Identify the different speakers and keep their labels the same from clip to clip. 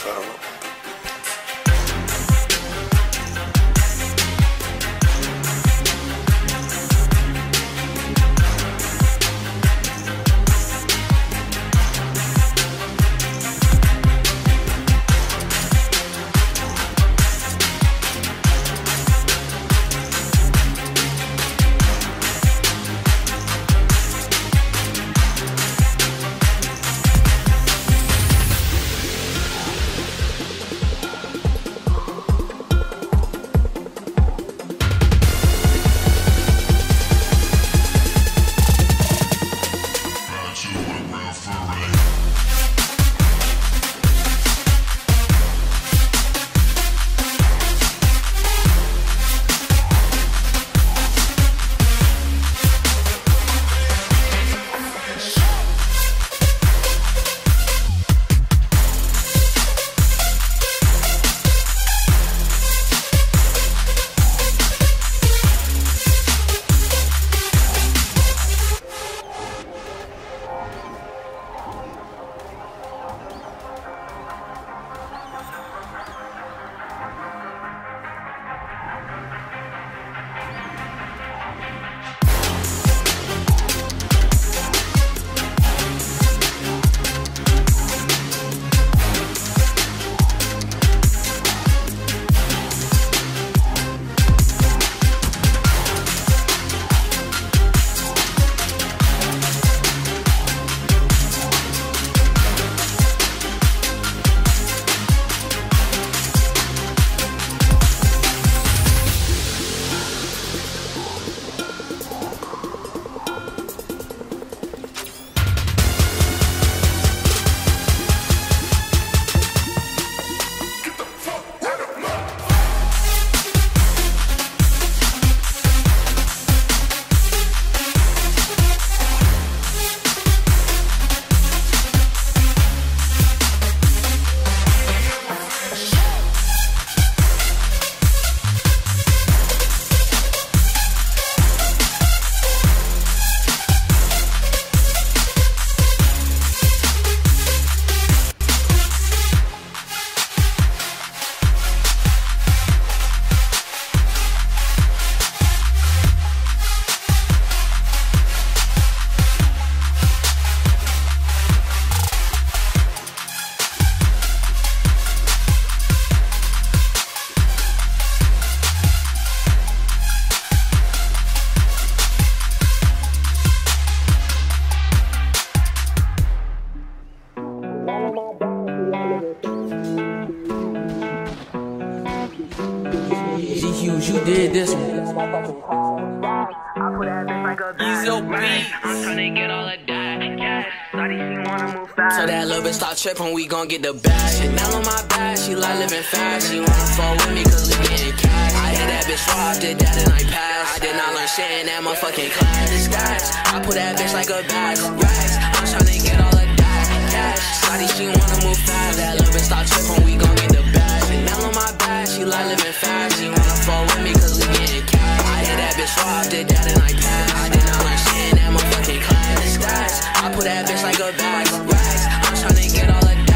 Speaker 1: Tell them. G Hughes, you did this one.
Speaker 2: Easy beat.
Speaker 3: I'm tryna get all of that cash. Shawty, she wanna move
Speaker 2: So that little bitch stop tripping, we gon' get the bag. Chanel on my back, she like living fast. She wanna fall with me cause we getting cash. I hit that bitch raw, did that and I passed. I did not learn shit in that motherfucking class. Disguise, I put that bitch like a bag. Racks, I'm tryna get all of that cash. Shawty, she wanna move fast. That little bitch stop tripping, we gon' get my back, she like living fast. She wanna fall with me cause we getting cash. I hit that bitch raw, did that and I passed. I did not learn that motherfucking class. I put that bitch like a bag. Racks, I'm tryna get all of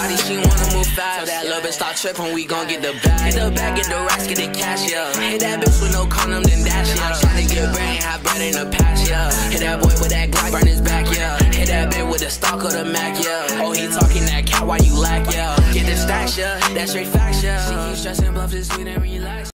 Speaker 2: Shawty, she wanna move fast. So that little bitch start tripping, we gon' get the bag. Get the bag, get the racks, get the cash, yeah. Hit that bitch with no condom, then dash, yeah. I'm tryna get brain, have bread in the patch, yeah. Hit that boy with that Glock, burn his back, yeah. Hit that bitch with the stock of the Mac, yeah. Oh, he talking that cat, why you lack, yeah. Get the stacks, yeah. That straight facts, yeah. She keep stressing, bluff this sweet and relax.